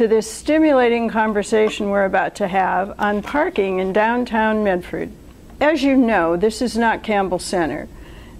To this stimulating conversation we're about to have on parking in downtown Medford. As you know, this is not Campbell Center.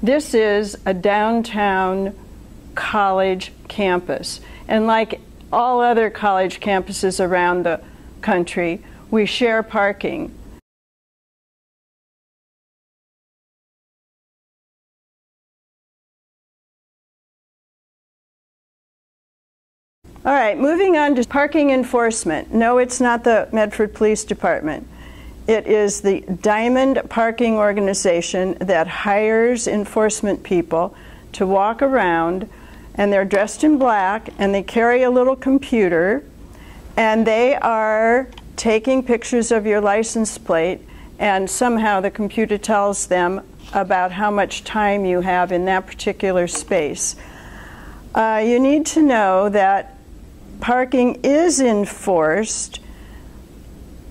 This is a downtown college campus. And like all other college campuses around the country, we share parking. Right, moving on to parking enforcement. No, it's not the Medford Police Department. It is the Diamond Parking Organization that hires enforcement people to walk around, and they're dressed in black, and they carry a little computer, and they are taking pictures of your license plate, and somehow the computer tells them about how much time you have in that particular space. Uh, you need to know that parking is enforced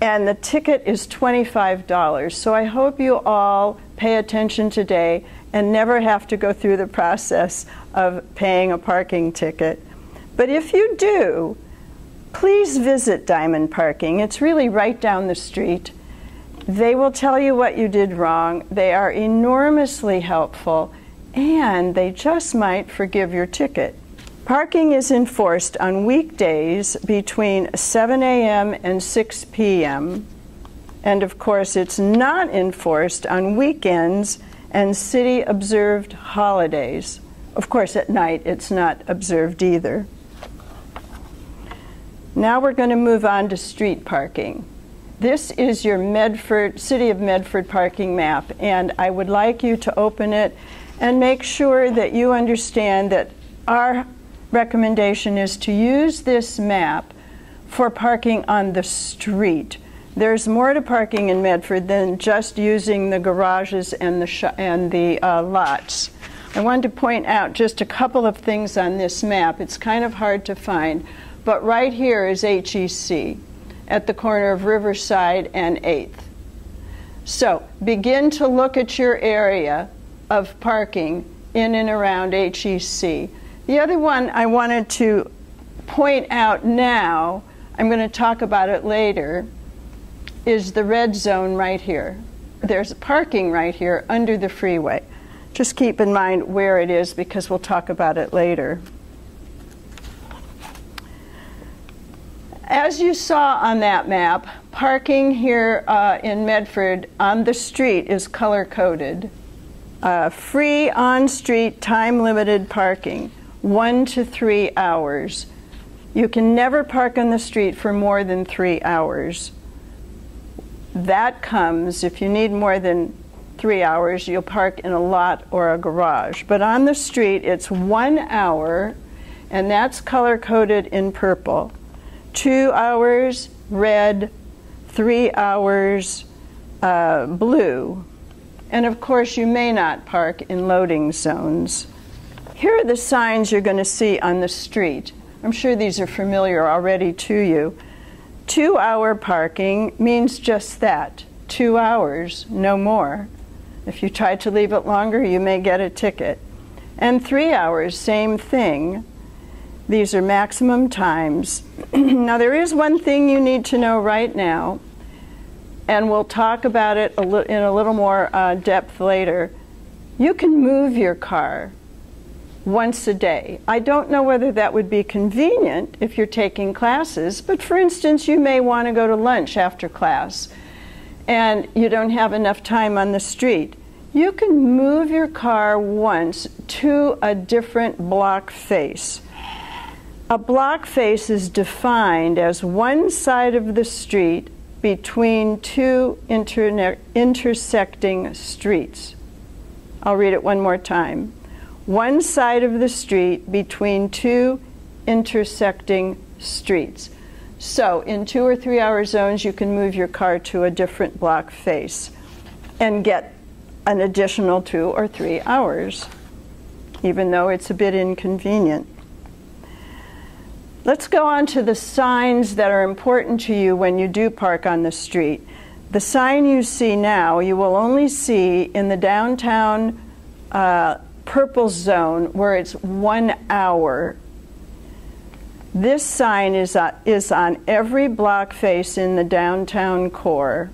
and the ticket is $25. So I hope you all pay attention today and never have to go through the process of paying a parking ticket. But if you do, please visit Diamond Parking. It's really right down the street. They will tell you what you did wrong. They are enormously helpful, and they just might forgive your ticket. Parking is enforced on weekdays between 7 a.m. and 6 p.m. And of course, it's not enforced on weekends and city observed holidays. Of course, at night it's not observed either. Now we're going to move on to street parking. This is your Medford, City of Medford parking map, and I would like you to open it and make sure that you understand that our recommendation is to use this map for parking on the street. There's more to parking in Medford than just using the garages and the, and the uh, lots. I wanted to point out just a couple of things on this map. It's kind of hard to find, but right here is HEC at the corner of Riverside and 8th. So begin to look at your area of parking in and around HEC. The other one I wanted to point out now, I'm going to talk about it later, is the red zone right here. There's parking right here under the freeway. Just keep in mind where it is because we'll talk about it later. As you saw on that map, parking here uh, in Medford on the street is color coded. Uh, free on street time limited parking one to three hours. You can never park on the street for more than three hours. That comes, if you need more than three hours, you'll park in a lot or a garage. But on the street, it's one hour, and that's color coded in purple. Two hours, red, three hours, uh, blue. And of course, you may not park in loading zones. Here are the signs you're going to see on the street. I'm sure these are familiar already to you. Two hour parking means just that two hours, no more. If you try to leave it longer, you may get a ticket. And three hours, same thing. These are maximum times. now, there is one thing you need to know right now, and we'll talk about it a in a little more uh, depth later. You can move your car once a day. I don't know whether that would be convenient if you're taking classes, but for instance, you may want to go to lunch after class and you don't have enough time on the street. You can move your car once to a different block face. A block face is defined as one side of the street between two interne- intersecting streets. I'll read it one more time one side of the street between two intersecting streets. So, in two or three hour zones, you can move your car to a different block face and get an additional two or three hours, even though it's a bit inconvenient. Let's go on to the signs that are important to you when you do park on the street. The sign you see now, you will only see in the downtown uh, purple zone where it's one hour. This sign is, uh, is on every block face in the downtown core.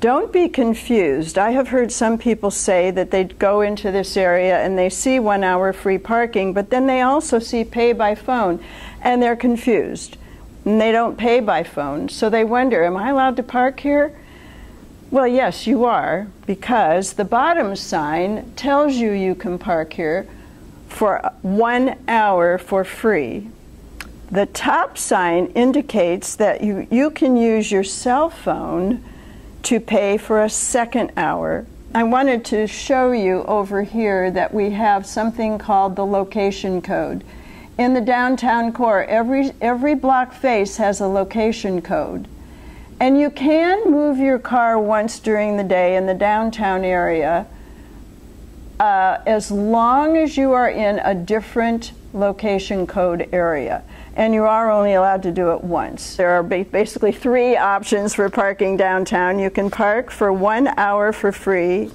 Don't be confused. I have heard some people say that they go into this area and they see one hour free parking, but then they also see pay by phone and they're confused. And they don't pay by phone. So they wonder, am I allowed to park here? Well, yes, you are, because the bottom sign tells you you can park here for one hour for free. The top sign indicates that you, you can use your cell phone to pay for a second hour. I wanted to show you over here that we have something called the location code. In the downtown core, every, every block face has a location code. And you can move your car once during the day in the downtown area uh, as long as you are in a different location code area and you are only allowed to do it once. There are basically three options for parking downtown. You can park for one hour for free.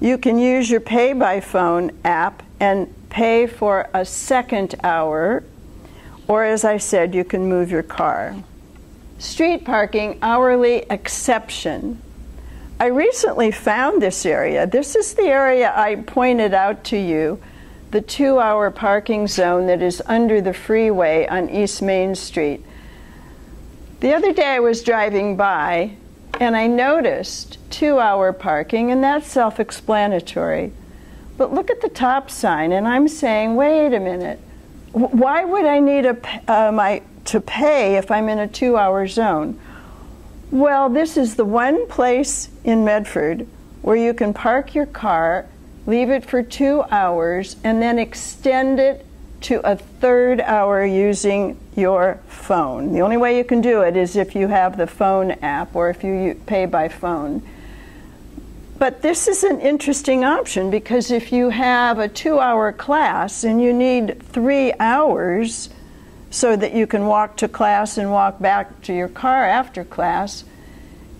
You can use your pay by phone app and pay for a second hour. Or, as I said, you can move your car. Street parking hourly exception. I recently found this area. This is the area I pointed out to you the two hour parking zone that is under the freeway on East Main Street. The other day I was driving by and I noticed two hour parking, and that's self explanatory. But look at the top sign, and I'm saying, wait a minute, why would I need a, uh, my, to pay if I'm in a two hour zone? Well, this is the one place in Medford where you can park your car leave it for two hours, and then extend it to a third hour using your phone. The only way you can do it is if you have the phone app or if you pay by phone. But this is an interesting option because if you have a two hour class and you need three hours so that you can walk to class and walk back to your car after class,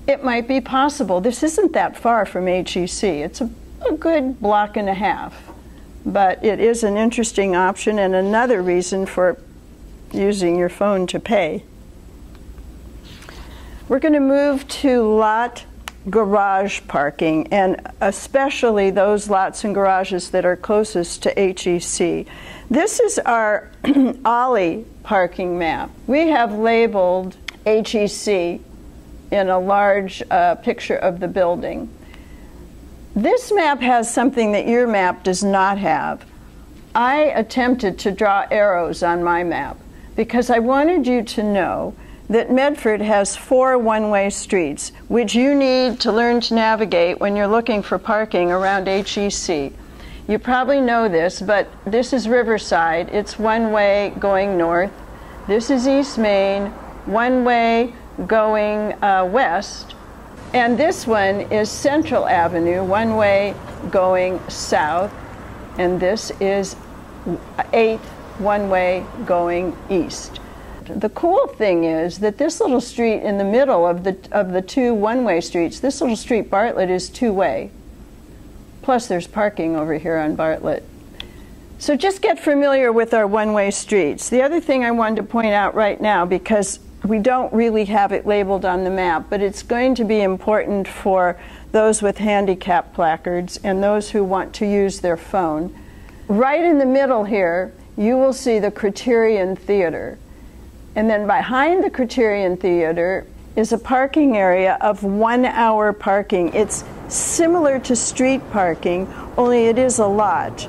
it might be possible. This isn't that far from HEC. It's a a good block and a half. But it is an interesting option and another reason for using your phone to pay. We're going to move to lot garage parking, and especially those lots and garages that are closest to HEC. This is our OLLI parking map. We have labeled HEC in a large uh, picture of the building. This map has something that your map does not have. I attempted to draw arrows on my map because I wanted you to know that Medford has four one way streets, which you need to learn to navigate when you're looking for parking around HEC. You probably know this, but this is Riverside. It's one way going north. This is East Main, one way going uh, west. And this one is Central Avenue, one way going south, and this is 8th, one way going east. The cool thing is that this little street in the middle of the, of the two one way streets, this little street, Bartlett, is two way. Plus, there's parking over here on Bartlett. So just get familiar with our one way streets. The other thing I wanted to point out right now, because we don't really have it labeled on the map, but it's going to be important for those with handicap placards and those who want to use their phone. Right in the middle here, you will see the Craterian Theater. And then behind the Craterian Theater is a parking area of one hour parking. It's similar to street parking, only it is a lot.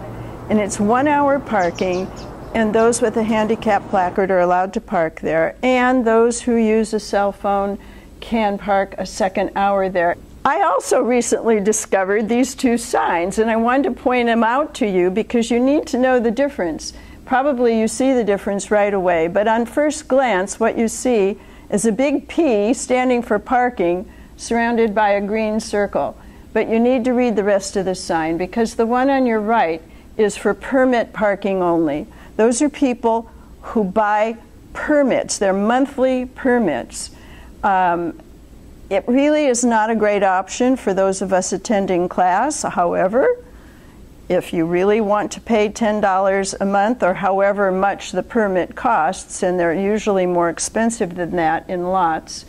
And it's one hour parking, and those with a handicap placard are allowed to park there, and those who use a cell phone can park a second hour there. I also recently discovered these two signs, and I wanted to point them out to you because you need to know the difference. Probably you see the difference right away, but on first glance, what you see is a big P standing for parking surrounded by a green circle. But you need to read the rest of the sign because the one on your right is for permit parking only. Those are people who buy permits, they're monthly permits. Um, it really is not a great option for those of us attending class. However, if you really want to pay $10 a month or however much the permit costs, and they're usually more expensive than that in lots.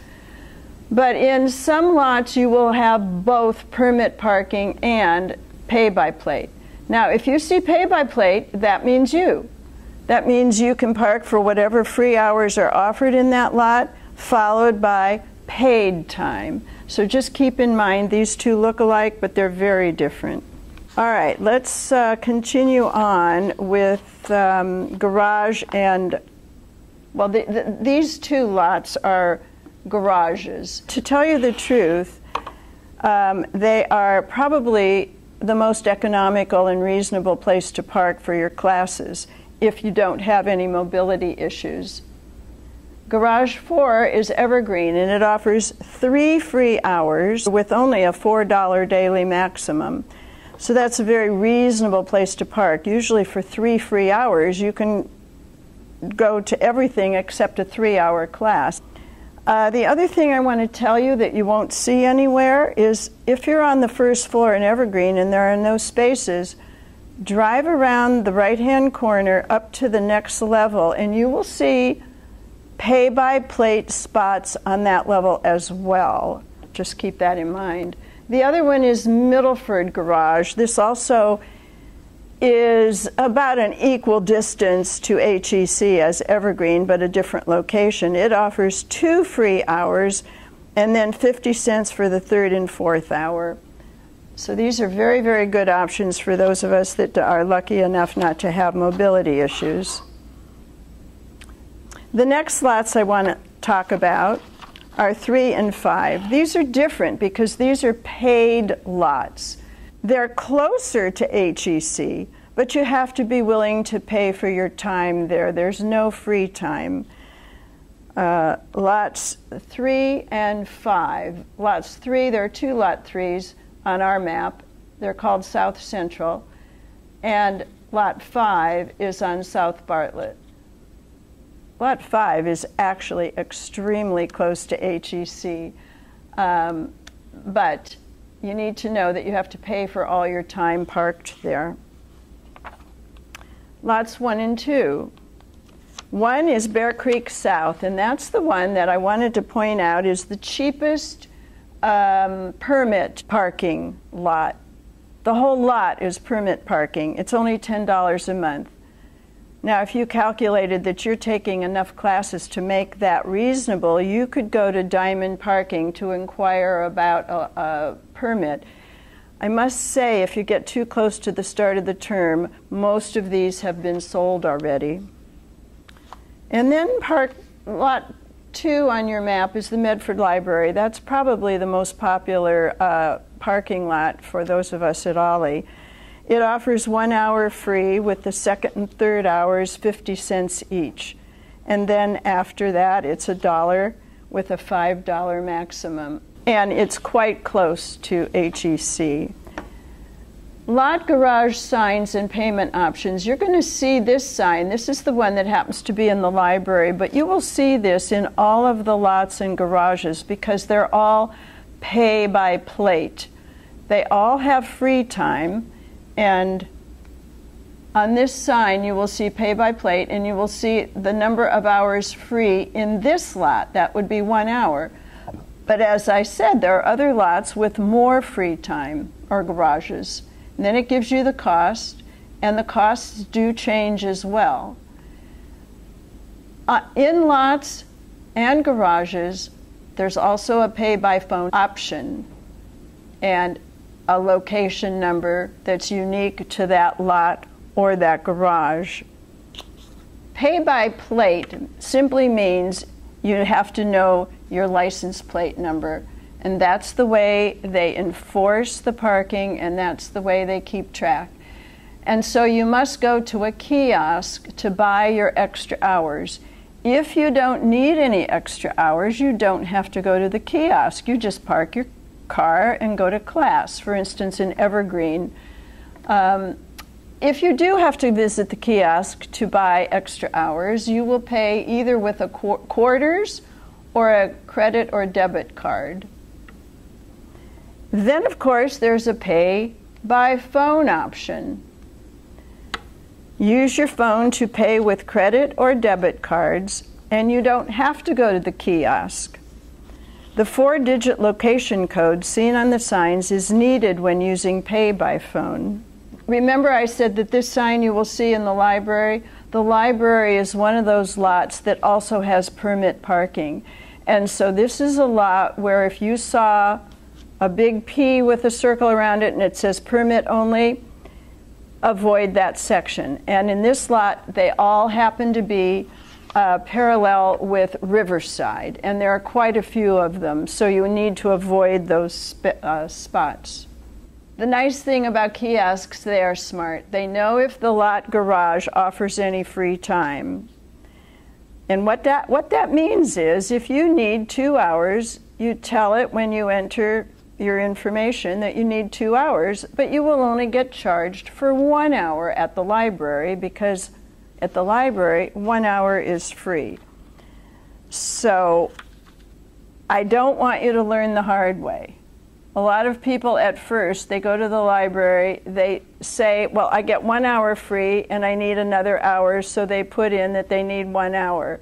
But in some lots, you will have both permit parking and pay by plate. Now, if you see pay by plate, that means you. That means you can park for whatever free hours are offered in that lot, followed by paid time. So just keep in mind these two look alike, but they're very different. All right, let's uh, continue on with um, garage and, well, the, the, these two lots are garages. To tell you the truth, um, they are probably the most economical and reasonable place to park for your classes if you don't have any mobility issues. Garage 4 is evergreen and it offers three free hours with only a $4 daily maximum. So that's a very reasonable place to park. Usually, for three free hours, you can go to everything except a three hour class. Uh, the other thing I want to tell you that you won't see anywhere is if you're on the first floor in Evergreen and there are no spaces, drive around the right hand corner up to the next level, and you will see pay by plate spots on that level as well. Just keep that in mind. The other one is Middleford Garage. This also is about an equal distance to HEC as Evergreen, but a different location. It offers two free hours and then 50 cents for the third and fourth hour. So these are very, very good options for those of us that are lucky enough not to have mobility issues. The next lots I want to talk about are three and five. These are different because these are paid lots. They're closer to HEC, but you have to be willing to pay for your time there. There's no free time. Uh, lots three and five. Lots three, there are two lot threes on our map. They're called South Central. And Lot 5 is on South Bartlett. Lot 5 is actually extremely close to HEC, um, but you need to know that you have to pay for all your time parked there. Lots 1 and 2. One is Bear Creek South, and that's the one that I wanted to point out is the cheapest um, permit parking lot. The whole lot is permit parking. It's only $10 a month. Now, if you calculated that you're taking enough classes to make that reasonable, you could go to Diamond Parking to inquire about a, a permit. I must say, if you get too close to the start of the term, most of these have been sold already. And then park lot two on your map is the Medford Library. That's probably the most popular uh, parking lot for those of us at OLLI. It offers one hour free with the second and third hours 50 cents each. And then after that, it's a dollar with a $5 maximum. And it's quite close to HEC. Lot garage signs and payment options. You're going to see this sign. This is the one that happens to be in the library, but you will see this in all of the lots and garages because they're all pay by plate. They all have free time, and on this sign you will see pay by plate, and you will see the number of hours free in this lot. That would be one hour. But as I said, there are other lots with more free time or garages. And then it gives you the cost, and the costs do change as well. Uh, in lots and garages, there's also a pay by phone option and a location number that's unique to that lot or that garage. Pay by plate simply means you have to know your license plate number and that's the way they enforce the parking, and that's the way they keep track. And so you must go to a kiosk to buy your extra hours. If you don't need any extra hours, you don't have to go to the kiosk. You just park your car and go to class. For instance, in Evergreen, um, if you do have to visit the kiosk to buy extra hours, you will pay either with a qu- quarters or a credit or debit card. Then, of course, there's a pay by phone option. Use your phone to pay with credit or debit cards, and you don't have to go to the kiosk. The four digit location code seen on the signs is needed when using pay by phone. Remember, I said that this sign you will see in the library? The library is one of those lots that also has permit parking. And so this is a lot where if you saw a big P with a circle around it and it says permit only, avoid that section. And in this lot, they all happen to be uh, parallel with Riverside, and there are quite a few of them, so you need to avoid those sp- uh, spots. The nice thing about kiosks, they are smart. They know if the lot garage offers any free time. And what that, what that means is if you need two hours, you tell it when you enter your information that you need two hours, but you will only get charged for one hour at the library because at the library, one hour is free. So I don't want you to learn the hard way. A lot of people at first, they go to the library, they say, Well, I get one hour free and I need another hour, so they put in that they need one hour.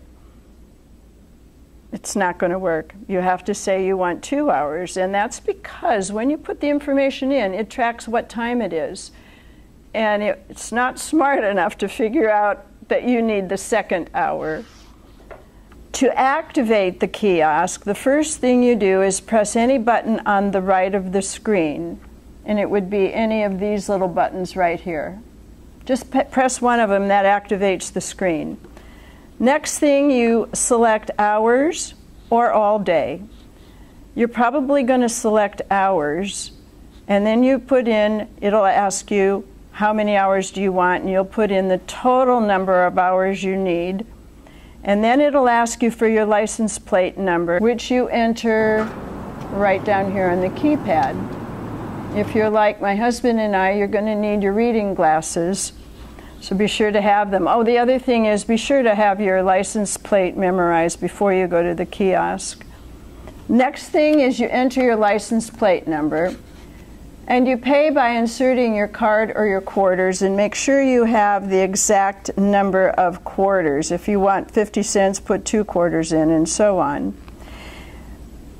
It's not going to work. You have to say you want two hours, and that's because when you put the information in, it tracks what time it is. And it, it's not smart enough to figure out that you need the second hour. To activate the kiosk, the first thing you do is press any button on the right of the screen, and it would be any of these little buttons right here. Just press one of them, that activates the screen. Next thing, you select hours or all day. You're probably going to select hours, and then you put in, it'll ask you how many hours do you want, and you'll put in the total number of hours you need. And then it'll ask you for your license plate number, which you enter right down here on the keypad. If you're like my husband and I, you're going to need your reading glasses, so be sure to have them. Oh, the other thing is be sure to have your license plate memorized before you go to the kiosk. Next thing is you enter your license plate number. And you pay by inserting your card or your quarters and make sure you have the exact number of quarters. If you want 50 cents, put two quarters in, and so on.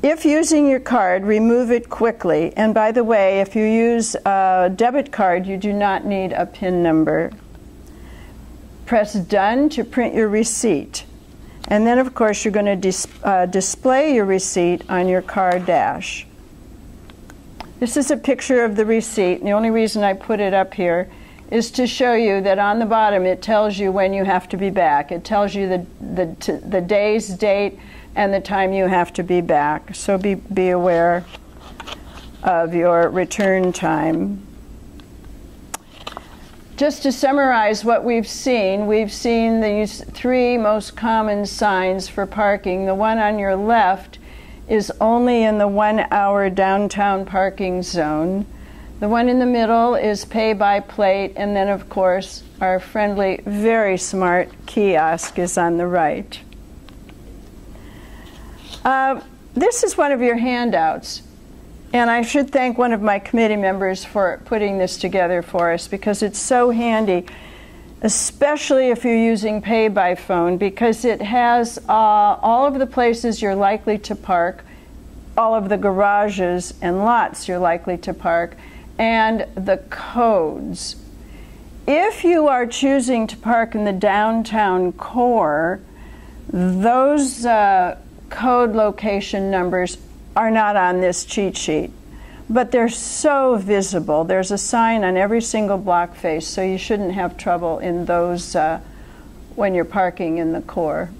If using your card, remove it quickly. And by the way, if you use a debit card, you do not need a PIN number. Press Done to print your receipt. And then, of course, you're going to dis- uh, display your receipt on your card dash. This is a picture of the receipt. The only reason I put it up here is to show you that on the bottom it tells you when you have to be back. It tells you the, the, the day's date and the time you have to be back. So be, be aware of your return time. Just to summarize what we've seen, we've seen these three most common signs for parking. The one on your left is only in the one hour downtown parking zone. The one in the middle is pay by plate, and then, of course, our friendly, very smart kiosk is on the right. Uh, this is one of your handouts, and I should thank one of my committee members for putting this together for us because it's so handy especially if you're using pay by phone, because it has uh, all of the places you're likely to park, all of the garages and lots you're likely to park, and the codes. If you are choosing to park in the downtown core, those uh, code location numbers are not on this cheat sheet but they're so visible. There's a sign on every single block face, so you shouldn't have trouble in those uh, when you're parking in the core.